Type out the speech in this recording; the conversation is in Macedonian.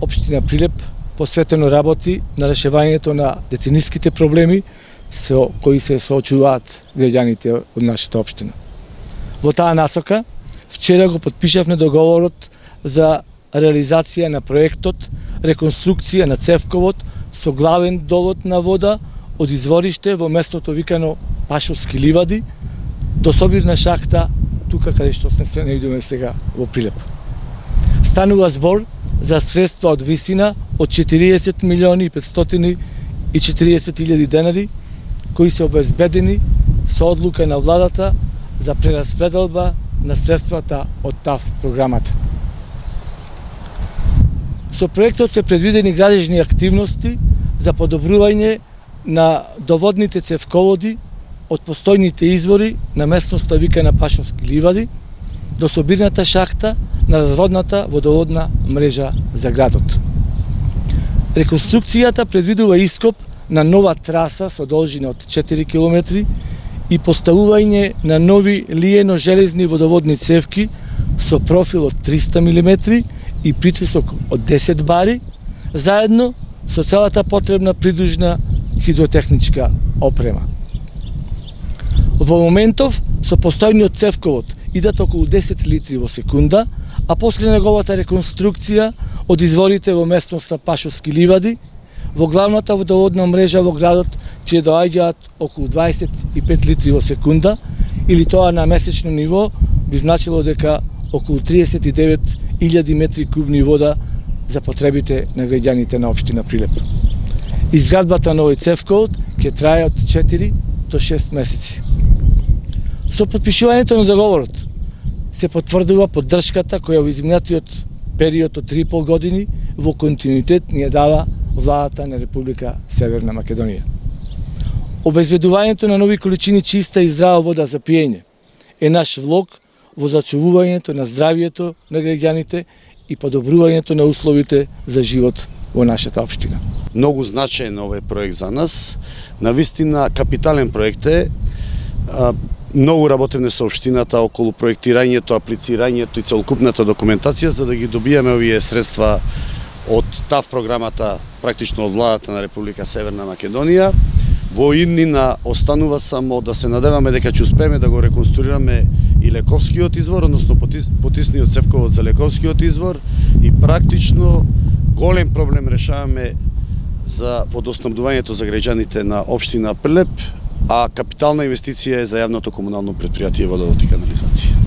општина Прилеп посветено работи на решавањето на децениските проблеми со кои се соочуваат граѓаните од нашата општина. Во таа насока, вчера го подпишавме договорот за реализација на проектот реконструкција на Цевковот со главен довод на вода од извориште во местото викано Пашовски ливади до собирна шахта тука каде што се наидуваме сега во Прилеп. Станува збор за средства од висина од 40 милиони и 540 илјади денари кои се обезбедени со одлука на владата за прераспределба на средствата од ТАФ програмата. Со проектот се предвидени градежни активности за подобрување на доводните цевководи од постојните извори на местноста вика на Пашовски ливади до собирната шахта на разводната водоводна мрежа за градот. Реконструкцијата предвидува ископ на нова траса со должина од 4 км и поставување на нови лиено-железни водоводни цевки со профил од 300 мм и притисок од 10 бари, заедно со целата потребна придружна хидротехничка опрема. Во моментов, со постојниот цевковод идат околу 10 литри во секунда, а после неговата реконструкција од изворите во местноста Пашовски ливади, во главната водоводна мрежа во градот ќе доаѓаат околу 25 литри во секунда, или тоа на месечно ниво би значило дека околу 39.000 метри кубни вода за потребите на граѓаните на општина Прилеп. Изградбата на овој цевковод ќе трае од 4 до 6 месеци. Со подпишувањето на договорот се потврдува поддршката која во изминатиот период од 3,5 години во континуитет ни ја дава владата на Република Северна Македонија. Обезбедувањето на нови количини чиста и здрава вода за пиење е наш влог во зачувувањето на здравието на граѓаните и подобрувањето на условите за живот во нашата општина. Многу значаен овој проект за нас. На вистина капитален проект е. Многу работевме со општината околу проектирањето, аплицирањето и целокупната документација за да ги добиеме овие средства од ТАВ програмата практично од владата на Република Северна Македонија. Во иднина останува само да се надеваме дека ќе успееме да го реконструираме и Лековскиот извор, односно потисниот Цевковот за Лековскиот извор и практично голем проблем решаваме за водоснабдувањето за граѓаните на општина Прилеп, а капитална инвестиција е за јавното комунално предпријатие водовод и канализација.